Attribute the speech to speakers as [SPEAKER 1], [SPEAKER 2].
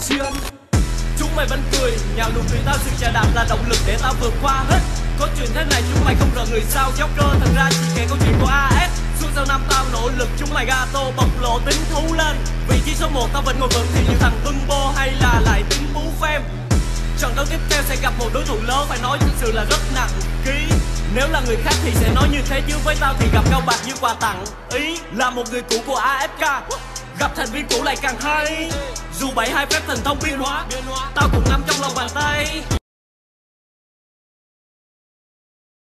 [SPEAKER 1] chiến Chúng mày vẫn cười, nhào nụ cười tao sự chà đạp là động lực để tao vượt qua hết. Có chuyện thế này chúng mày không rờ người sao dốc cơ Thật ra chỉ kể câu chuyện của AS Suốt sau năm tao nỗ lực chúng mày gato bộc lộ tính thú lên. Vị trí số 1 tao vẫn ngồi vững thì như thằng bưng bô hay là lại tính bú phim Trận đấu tiếp theo sẽ gặp một đối thủ lớn phải nói thực sự là rất nặng ký Nếu là người khác thì sẽ nói như thế chứ với tao thì gặp cao bạc như quà tặng. Ý là một người cũ của AFK Gặp thành viên cũ lại càng hay. Dù bảy hai phép thần thông biên hóa, Tao cũng nắm trong lòng bàn tay.